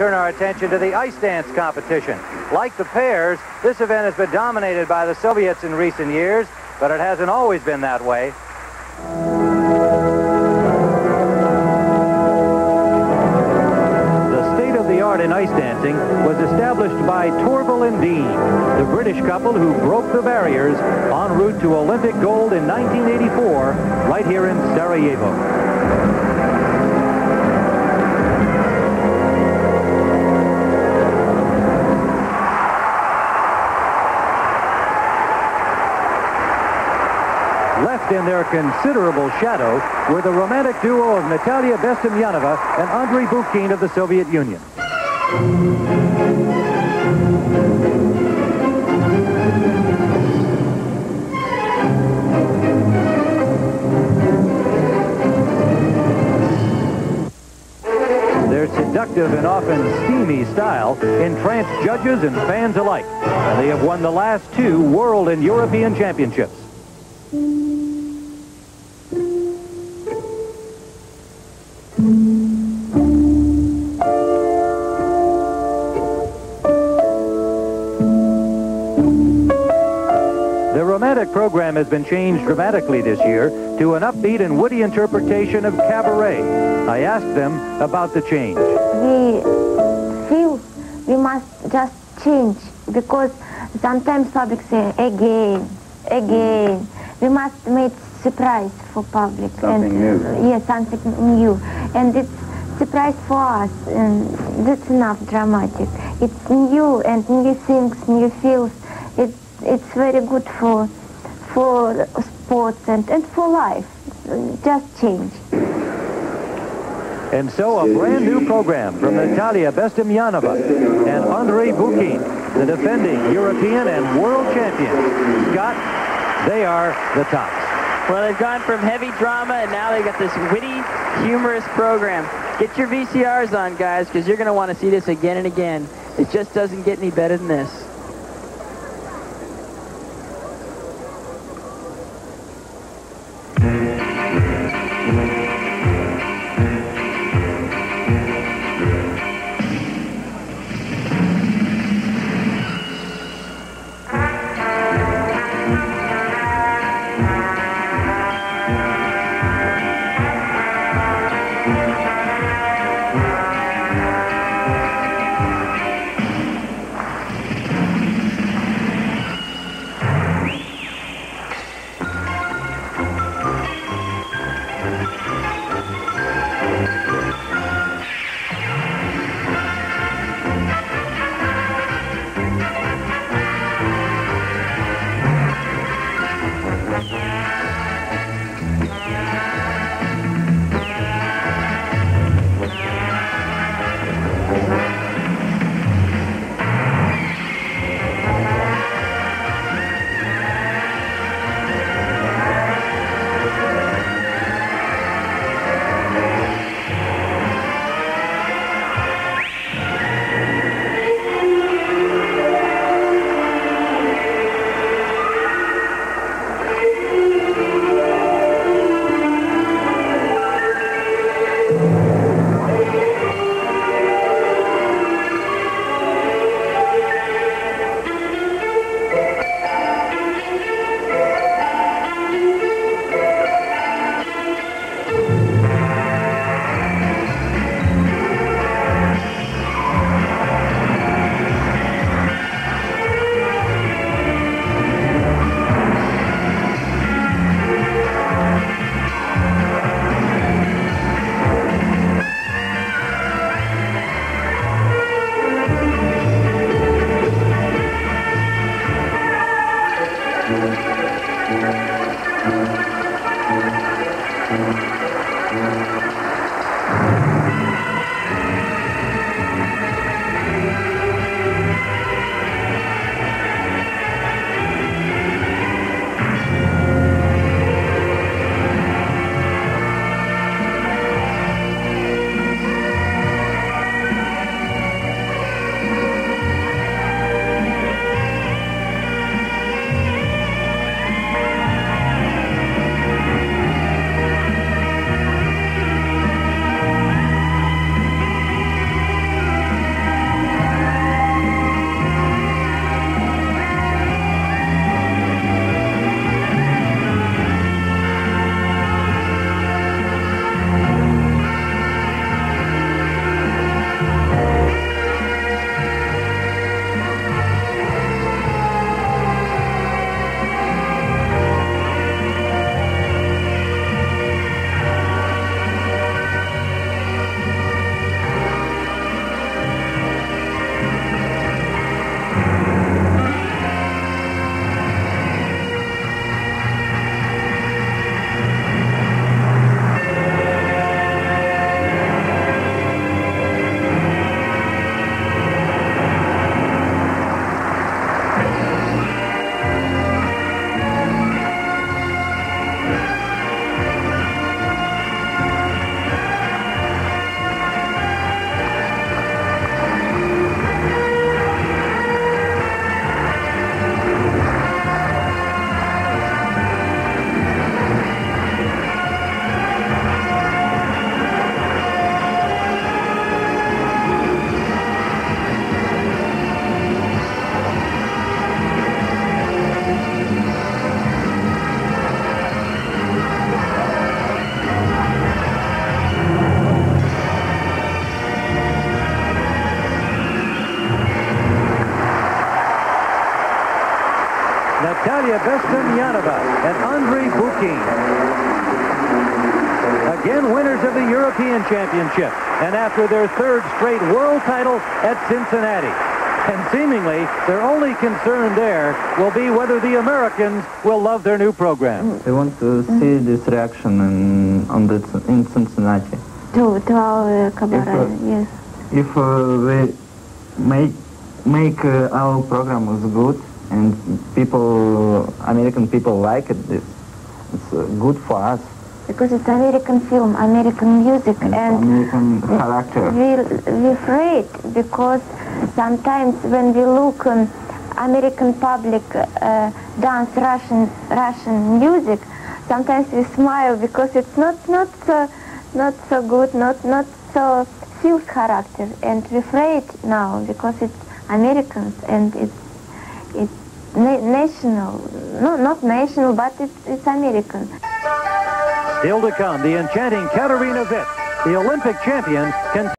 turn our attention to the ice dance competition. Like the pairs, this event has been dominated by the Soviets in recent years, but it hasn't always been that way. The state-of-the-art in ice dancing was established by Torvill and Dean, the British couple who broke the barriers en route to Olympic gold in 1984 right here in Sarajevo. In their considerable shadow were the romantic duo of Natalia Bestemianova and Andrei Bukin of the Soviet Union. Their seductive and often steamy style entranced judges and fans alike, and they have won the last two World and European Championships. Program has been changed dramatically this year to an upbeat and witty interpretation of cabaret. I asked them about the change. we feel we must just change because sometimes public say again, again. We must make surprise for public. Something and, new. Yes, something new. And it's surprise for us. And that's enough dramatic. It's new and new things, new feels. It's, it's very good for, for sports and, and for life. Just change. And so a brand new program from Natalia Bestemianova and Andrei Bukin, the defending European and world champions. Scott, they are the tops. Well, they've gone from heavy drama, and now they've got this witty, humorous program. Get your VCRs on, guys, because you're going to want to see this again and again. It just doesn't get any better than this. document Thank Maria Bestemianova and Andrei Bukin. Again, winners of the European Championship, and after their third straight world title at Cincinnati. And seemingly, their only concern there will be whether the Americans will love their new program. I want to see this reaction in, on the, in Cincinnati. To, to our cabaret, If, uh, yes. If uh, we make, make uh, our program is good and people, American people like it, this, it's uh, good for us. Because it's American film, American music, And, and American character. we we afraid because sometimes when we look um, American public uh, dance Russian Russian music, sometimes we smile because it's not not so not so good, not not so feels character, and we afraid now because it's Americans and it's it's na- national, no not national, but it's it's American. Still to come, the enchanting Katarina Witt, the Olympic champion, can